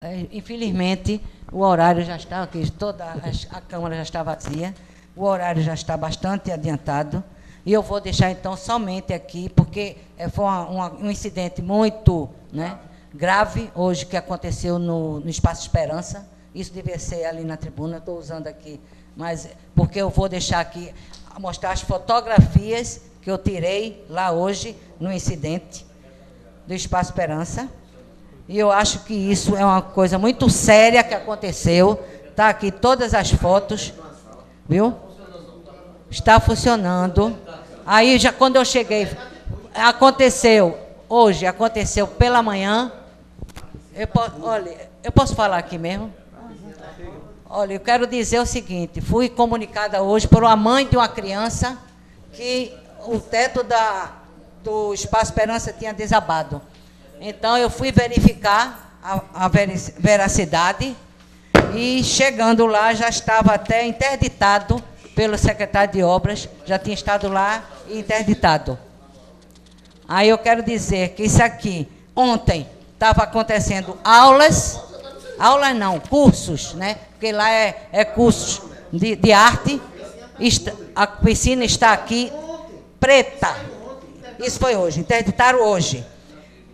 É, infelizmente, o horário já está aqui, toda a Câmara já está vazia, o horário já está bastante adiantado, e eu vou deixar então somente aqui, porque é, foi uma, uma, um incidente muito né, grave hoje que aconteceu no, no Espaço Esperança, isso deveria ser ali na tribuna, estou usando aqui, mas porque eu vou deixar aqui mostrar as fotografias que eu tirei lá hoje no incidente do Espaço Esperança. E eu acho que isso é uma coisa muito séria que aconteceu. Está aqui todas as fotos, viu? Está funcionando. Aí já quando eu cheguei, aconteceu hoje, aconteceu pela manhã. Eu olha, eu posso falar aqui mesmo? Olha, eu quero dizer o seguinte: fui comunicada hoje por uma mãe de uma criança que o teto da, do Espaço Esperança tinha desabado. Então eu fui verificar a, a veracidade e chegando lá já estava até interditado pelo secretário de obras, já tinha estado lá interditado. Aí eu quero dizer que isso aqui, ontem, estava acontecendo aulas, aulas não, cursos, né? Porque lá é, é cursos de, de arte. A piscina está aqui preta. Isso foi hoje, interditaram hoje.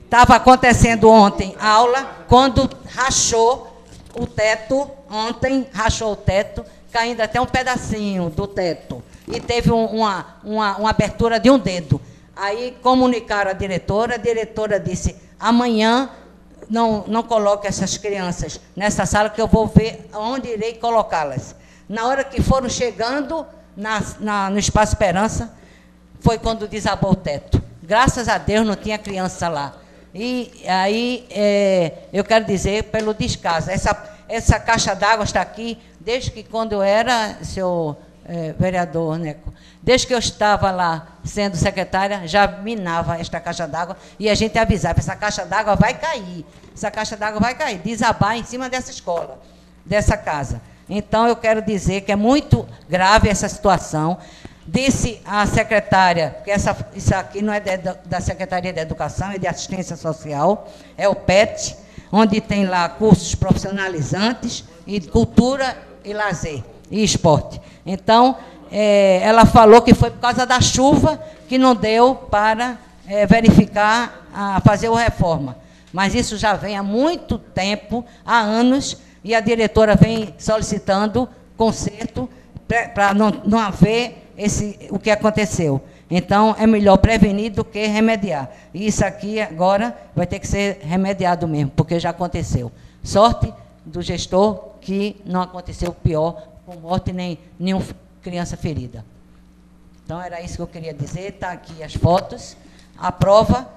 Estava acontecendo ontem aula, quando rachou o teto, ontem rachou o teto, caindo até um pedacinho do teto. E teve um, uma, uma, uma abertura de um dedo. Aí comunicaram a diretora, a diretora disse, amanhã não, não coloque essas crianças nessa sala que eu vou ver onde irei colocá-las. Na hora que foram chegando na, na, no Espaço Esperança, foi quando desabou o teto. Graças a Deus não tinha criança lá. E aí, é, eu quero dizer, pelo descaso, essa, essa caixa d'água está aqui desde que quando eu era, seu é, vereador, Neco, desde que eu estava lá sendo secretária, já minava esta caixa d'água e a gente avisava, essa caixa d'água vai cair, essa caixa d'água vai cair, desabar em cima dessa escola, dessa casa. Então, eu quero dizer que é muito grave essa situação. Disse a secretária que essa, isso aqui não é de, da Secretaria de Educação, é de Assistência Social, é o PET, onde tem lá cursos profissionalizantes e cultura e lazer e esporte. Então, é, ela falou que foi por causa da chuva que não deu para é, verificar, a, fazer a reforma. Mas isso já vem há muito tempo, há anos, e a diretora vem solicitando conserto para não, não haver esse, o que aconteceu. Então, é melhor prevenir do que remediar. E isso aqui agora vai ter que ser remediado mesmo, porque já aconteceu. Sorte do gestor que não aconteceu pior, com morte nem nenhuma criança ferida. Então, era isso que eu queria dizer. Está aqui as fotos. A prova